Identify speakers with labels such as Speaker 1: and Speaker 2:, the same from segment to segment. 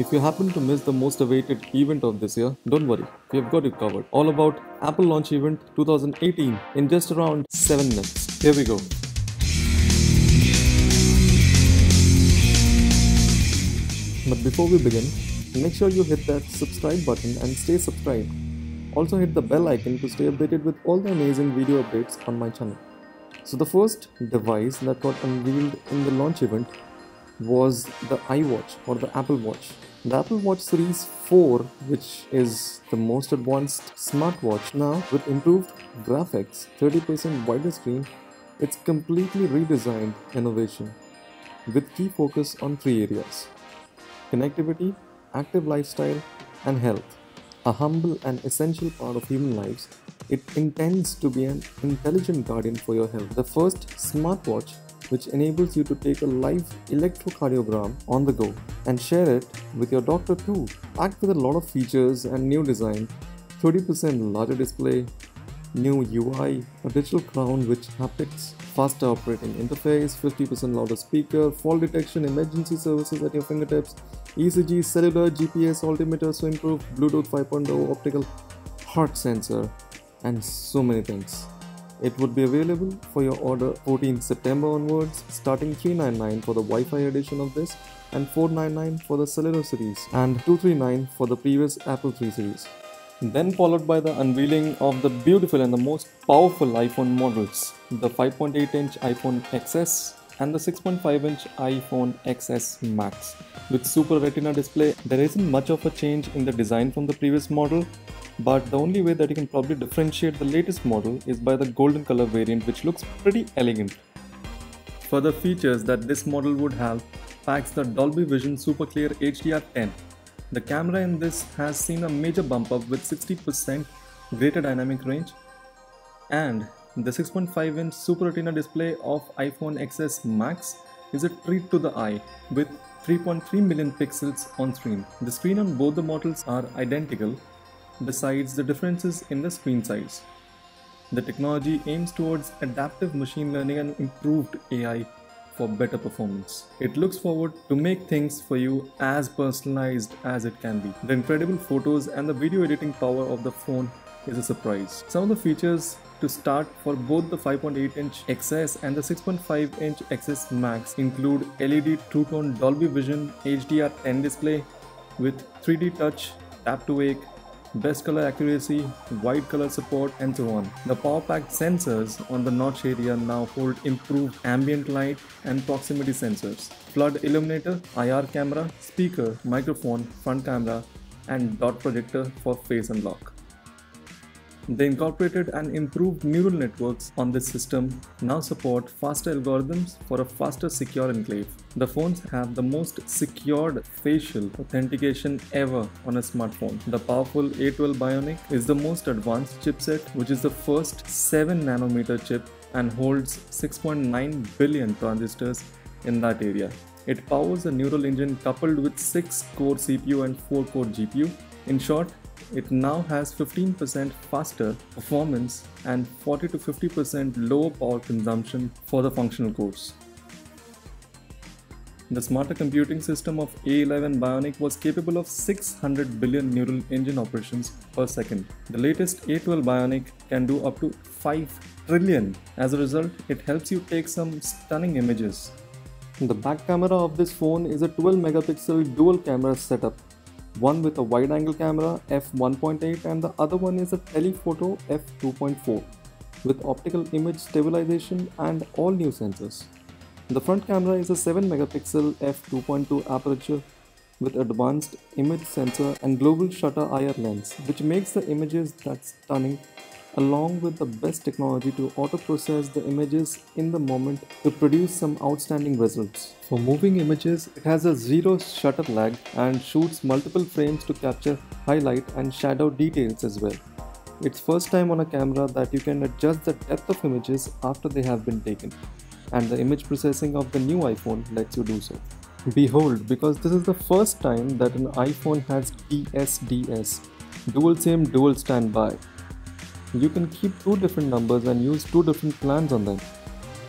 Speaker 1: If you happen to miss the most awaited event of this year, don't worry, we have got you covered. All about Apple Launch Event 2018 in just around 7 minutes. Here we go. But before we begin, make sure you hit that subscribe button and stay subscribed. Also hit the bell icon to stay updated with all the amazing video updates on my channel. So the first device that got unveiled in the launch event was the iWatch or the Apple Watch. The Apple Watch Series 4, which is the most advanced smartwatch now with improved graphics, 30% wider screen, it's completely redesigned innovation with key focus on three areas connectivity, active lifestyle, and health. A humble and essential part of human lives, it intends to be an intelligent guardian for your health. The first smartwatch which enables you to take a live electrocardiogram on the go and share it with your doctor too. Packed with a lot of features and new design, 30% larger display, new UI, a digital crown which haptics, faster operating interface, 50% louder speaker, fall detection, emergency services at your fingertips, ECG, cellular, GPS, altimeter, so Bluetooth 5.0, optical heart sensor, and so many things. It would be available for your order 14 September onwards, starting 399 for the Wi-Fi edition of this and 499 for the cellular series and 239 for the previous Apple 3 series. Then followed by the unveiling of the beautiful and the most powerful iPhone models, the 5.8 inch iPhone XS and the 6.5 inch iPhone XS Max. With Super Retina display, there isn't much of a change in the design from the previous model, but the only way that you can probably differentiate the latest model is by the golden color variant which looks pretty elegant. Further features that this model would have packs the Dolby Vision Super Clear HDR10. The camera in this has seen a major bump up with 60% greater dynamic range and the 6.5 inch Super Retina display of iPhone XS Max is a treat to the eye with 3.3 million pixels on screen. The screen on both the models are identical besides the differences in the screen size. The technology aims towards adaptive machine learning and improved AI for better performance. It looks forward to make things for you as personalized as it can be. The incredible photos and the video editing power of the phone is a surprise. Some of the features to start for both the 5.8 inch XS and the 6.5 inch XS Max include LED True Tone Dolby Vision HDR10 display with 3D touch, tap to wake, best color accuracy, wide color support, and so on. The power packed sensors on the notch area now hold improved ambient light and proximity sensors, flood illuminator, IR camera, speaker, microphone, front camera, and dot projector for face unlock. They incorporated and improved neural networks on this system now support faster algorithms for a faster secure enclave. The phones have the most secured facial authentication ever on a smartphone. The powerful A12 Bionic is the most advanced chipset which is the first 7 nanometer chip and holds 6.9 billion transistors in that area. It powers a neural engine coupled with 6 core CPU and 4 core GPU. In short, it now has 15% faster performance and 40 to 50% lower power consumption for the functional cores. The smarter computing system of A11 Bionic was capable of 600 billion neural engine operations per second. The latest A12 Bionic can do up to 5 trillion. As a result, it helps you take some stunning images. The back camera of this phone is a 12 megapixel dual camera setup one with a wide angle camera f1.8 and the other one is a telephoto f2.4 with optical image stabilization and all new sensors. The front camera is a 7 megapixel f2.2 aperture with advanced image sensor and global shutter IR lens which makes the images that stunning along with the best technology to auto-process the images in the moment to produce some outstanding results. For moving images, it has a zero shutter lag and shoots multiple frames to capture highlight and shadow details as well. It's first time on a camera that you can adjust the depth of images after they have been taken and the image processing of the new iPhone lets you do so. Behold, because this is the first time that an iPhone has DSDS, dual SIM dual standby you can keep two different numbers and use two different plans on them.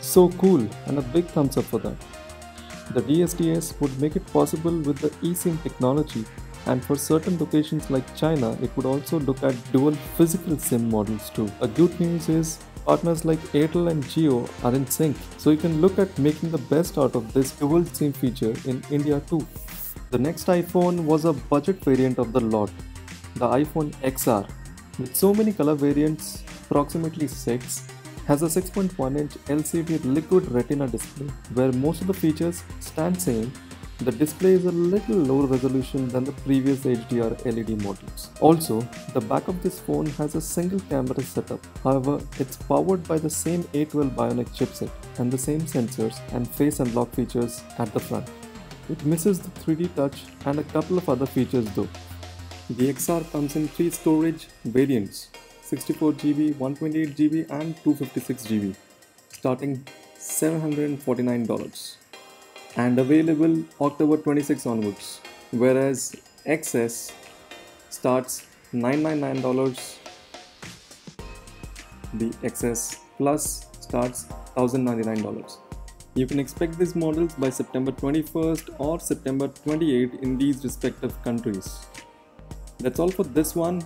Speaker 1: So cool and a big thumbs up for that. The DSDS would make it possible with the eSIM technology and for certain locations like China, it would also look at dual physical SIM models too. A good news is partners like Airtel and Jio are in sync, so you can look at making the best out of this dual SIM feature in India too. The next iPhone was a budget variant of the lot, the iPhone XR. With so many color variants, approximately 6, has a 6.1 inch LCD liquid retina display where most of the features stand same the display is a little lower resolution than the previous HDR LED models. Also, the back of this phone has a single camera setup. However, it's powered by the same A12 Bionic chipset and the same sensors and face unlock features at the front. It misses the 3D touch and a couple of other features though. The XR comes in three storage variants 64GB, 128GB and 256GB starting $749 and available October 26 onwards, whereas XS starts $999. The XS Plus starts $1099. You can expect these models by September 21st or September 28 in these respective countries. That's all for this one.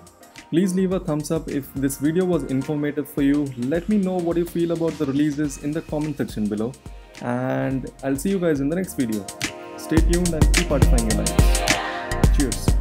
Speaker 1: Please leave a thumbs up if this video was informative for you. Let me know what you feel about the releases in the comment section below and I'll see you guys in the next video. Stay tuned and keep artifying your life. Cheers.